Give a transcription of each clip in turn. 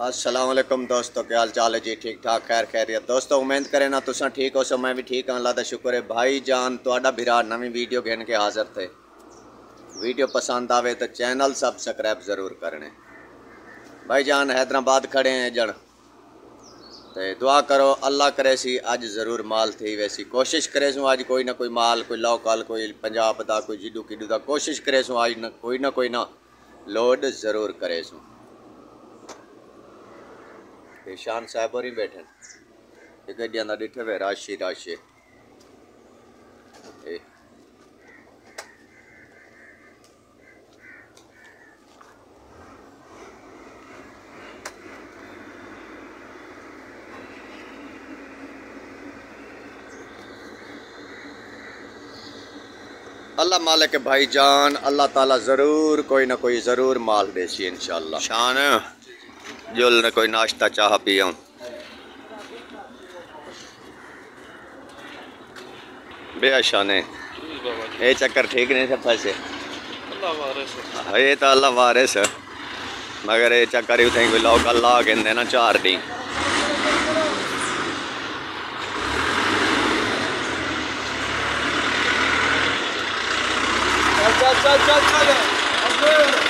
असलम दोस्तों, क्या हाल चाल है? जी ठीक ठाक, खैर खैरियत। दोस्तों, उम्मीद करें ना तुसा ठीक हो, सो मैं भी ठीक हाँ अल्लाह का शुक्र है। भाई जान थोड़ा बिरा नवी वीडियो घेन के हाजिर थे। वीडियो पसंद आवे तो चैनल सब्सक्राइब ज़रूर करने भाई जान हैदराबाद खड़े हैं जन तो दुआ करो, अल्लाह करे सी अज ज़रूर माल थी वैसी। कोशिश करे सू अज कोई ना कोई माल, कोई लोकल, कोई पंजाब का कोई जिडू किडू का कोशिश करे सू अज कोई ना कोई ना लोड ज़रूर करे सू। शान साहब और ही बैठे गड्डियाँ का डिठे वे रश रश अल्लाह मालिक भाई जान अल्लाह ताला ज़रूर कोई ना कोई ज़रूर माल देसी इंशाल्लाह शान जुल ने कोई नाश्ता चाह पिया। बेआ शाने। ये चक्कर ठीक नहीं था फैसे ये तो अल्लाह वारिस मगर ये चक्कर ही कोई लोग अल्लाह कहते ना चार डी चल चल चल चल।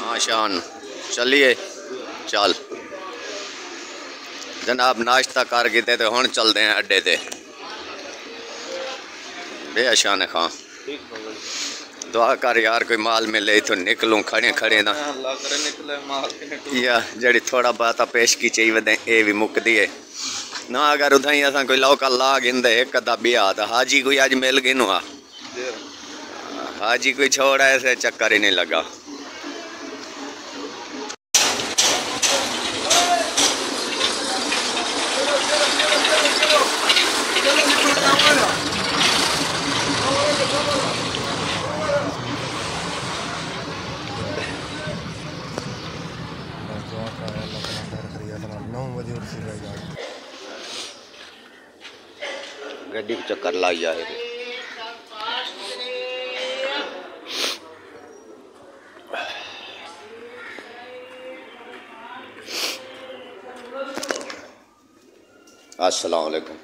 हाँ चलिए, चल। जनाब, नाश्ता कर गए तो हूँ चलते हैं अड्डे ते। बे शान खां। दुआ कर यार, कोई माल मिले इतों निकलूं, खड़े खड़े ना या, जड़ी थोड़ा बहुत पेशकी चाहिए वदें ये भी मुकदी है ना, अगर उदा ही असा कोई लौका ला गिंदे, एक अद्धा ब्याह तो हाजी कोई अज मिल गई नुआ हाजी कोई छोड़ ऐसे चक्कर ही नहीं लगा। गड्डी को चक्कर लाई जाए। अस्सलाम वालेकुम।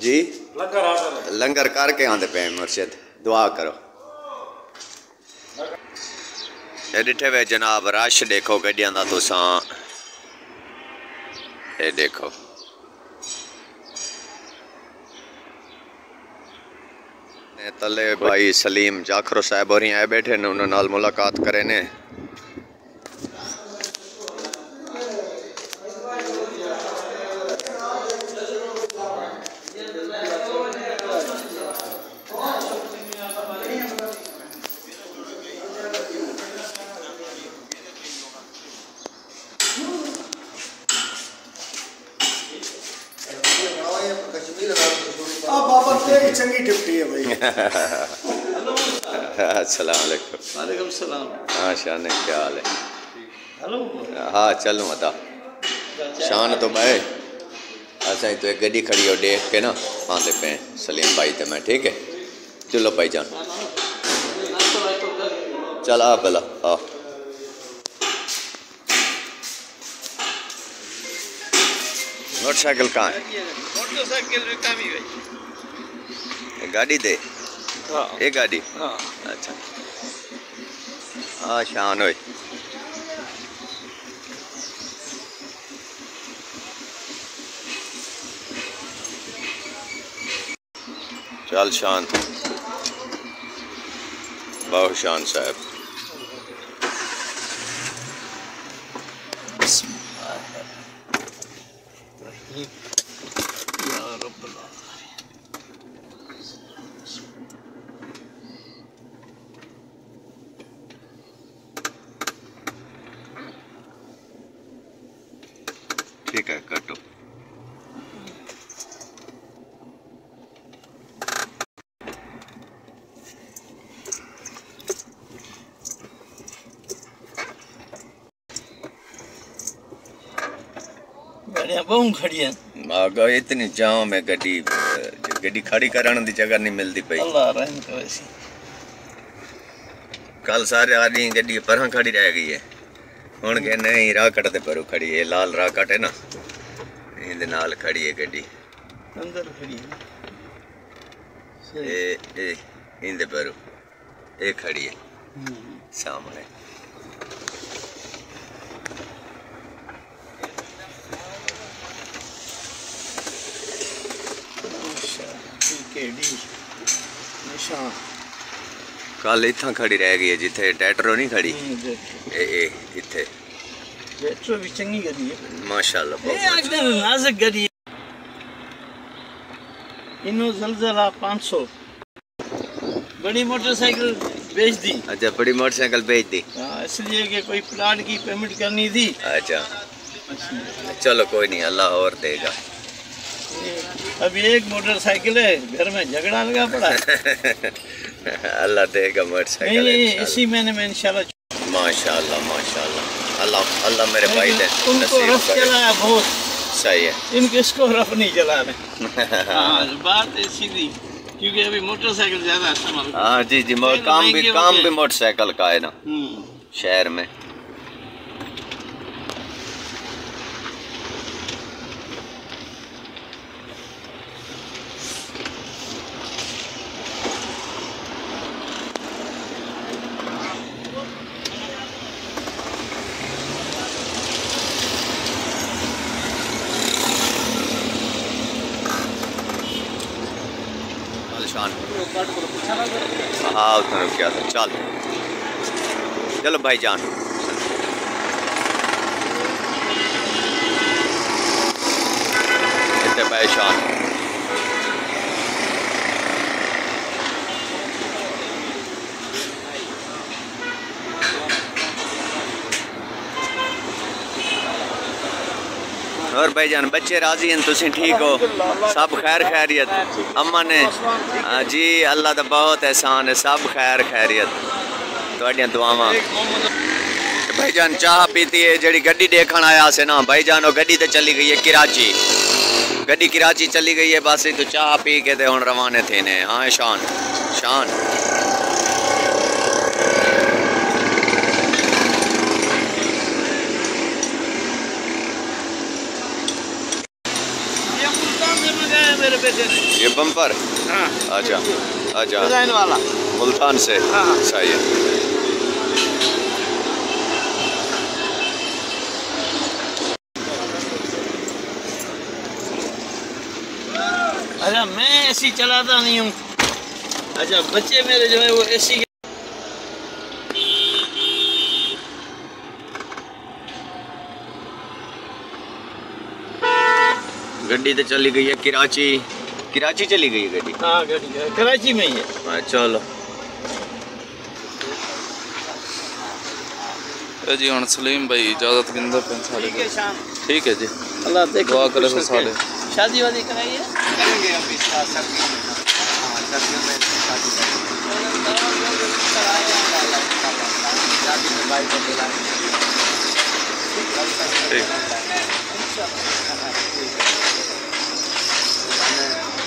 जी? लंगर करके आते पे मुर्शिद। दुआ करो। ये डिठे वे जनाब रश देखो गड्डियाँ का तुसा। ये देखो। तले भाई सलीम जाखरो साहब और आए बैठे ने उन्होंने नाल मुलाकात करे ने चंगी डिप्टी है भाई अस्सलाम वालेकुम वालेकुम सलाम हाँ शान क्या हाल है? हाँ चलूँ अता शान तो मैं। असां तो एक गड्डी खड़ी हो देख के ना आते पे सलीम भाई तो मैं ठीक है? चलो भाई जान। चल आ भला आ। मोटरसाइकिल कहाँ है? मोटरसाइकिल में कम ही गाड़ी दे। हाँ। ये गाड़ी? हाँ। अच्छा। हाँ शान हो चल शान। बहुत शान साहब। ठीक है कटो इतनी जाम है गड़ी, गड़ी खड़ी करण दी जगह नहीं मिलती पई। कल सारे आदमी गड़ी पर खड़ी रह गई है। ਹੁਣ ਕਿ ਨਹੀਂ ਰਾਕਟ ਤੇ ਪਰੂ ਖੜੀ ਹੈ ਲਾਲ ਰਾਕਟ ਹੈ ਨਾ ਇਹਦੇ ਨਾਲ ਖੜੀ ਹੈ ਗੱਡੀ अंदर खड़ी है सही ਇਹ ਇਹ ਇਹਦੇ ਪਰੂ ਇਹ ਖੜੀ ਹੈ हम्म। ਸਾਹਮਣੇ अच्छा ठीक है डी निशान ਕੱਲ ਇੱਥਾਂ ਖੜੀ ਰਹਿ ਗਈ ਹੈ ਜਿੱਥੇ ਟੈਟਰੋ ਨਹੀਂ ਖੜੀ हम्म, देखो ਇਹ ਇਹ ਇੱਥੇ मेट्रो भी चंगी गड्डी है ਮਾਸ਼ਾਅੱਲਾ ये ਬਹੁਤ अगर नाजुक गड्डी है इनो जलजला 500 बड़ी मोटरसाइकिल बेच दी अच्छा बड़ी मोटरसाइकिल भेज दी हाँ, इसलिए कि कोई प्लाट की पेमेंट करनी थी अच्छा चलो कोई नहीं अल्लाह और देगा अभी एक मोटरसाइकिल है घर में झगड़ा लगा पड़ा है अल्लाह देगा नहीं मोटरसाइकिल इसी महीने में इंशाल्लाह माशाल्लाह माशाल्लाह। अल्लाह अल्लाह मेरे भाई दे उनको रफ चलाया बहुत। सही है। इनको इसको रफ नहीं चला रहे हाँ बात ऐसी थी क्योंकि अभी मोटरसाइकिल ज़्यादा इस्तेमाल हाँ हाँ जी जी काम भी काम भी मोटरसाइकिल का है ना हम्म, शहर में। शान हाँ उतना रुक गया था। चल। चलो भाई जान। इतने परेशान। और भाई जान बच्चे राज़ी हैं तुम ठीक हो? सब खैर खैरियत। अम्मा ने जी, अल्लाह का बहुत एहसान है, सब खैर खैरियत। थोड़िया दुआव। भाई जान चाह पीती है जी गड्डी देखने आया से ना। भाई जान गड्डी तो चली गई है कराची। गड्डी कराची चली गई है, बस तो चाह पी के हम रवाने थे ने हाँ शान शान। ये बम्पर हाँ। अच्छा अच्छा डिज़ाइन वाला। मुल्तान से हाँ, हाँ। सही है अच्छा मैं एसी चलाता नहीं हूँ। अच्छा बच्चे मेरे जो है वो एसी गड्डी तो चली गई है कराची। कराची चली गई गाड़ी? हाँ, कराची में ही है। हाँ, चलो। जी हम सलीम भाई इजाज़त गिंदा पे सारे ठीक है जी। अल्लाह दुआ करे सारे शादी वादी कराई है करेंगे अभी सर्दियों में शादी ठीक।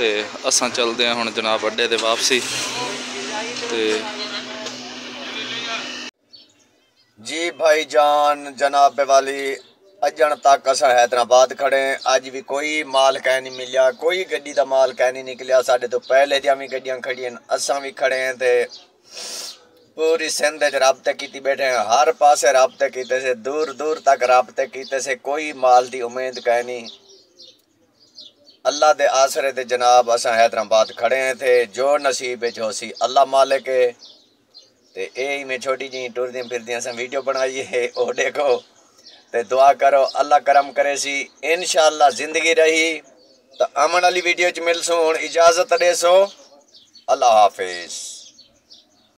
ਤੇ ਅਸਾਂ ਚੱਲਦੇ ਆ ਹੁਣ ਜਨਾਬ ਅੱਡੇ ਤੇ ਵਾਪਸੀ ਤੇ जी भाईजान जनाब वाली अजन तक असा हैदराबाद खड़े हैं अज भी कोई माल कह नहीं मिलिया कोई गड्डी का माल कह नहीं निकलिया साढ़े तो पहले दियां भी गड्डियां खड़ी हैं असा भी खड़े हैं ते पूरी सिंध च रबते की बैठे हैं हर पासे रबते किते से दूर दूर तक रबते किते से कोई माल की उम्मीद कह नहीं अल्लाह दे आसरे ते जनाब असा हैदराबाद खड़े हैं थे जो नसीब हो सी अल्लाह मालिक है। ते यही में छोटी जी टुरदियाँ फिर असा वीडियो बनाई है, ओ देखो। ते दुआ करो, अल्लाह करम करे सी इन ज़िंदगी रही। तो अमन वाली वीडियो च मिलसूं हूँ इजाज़त दे सो अल्लाह हाफिज़।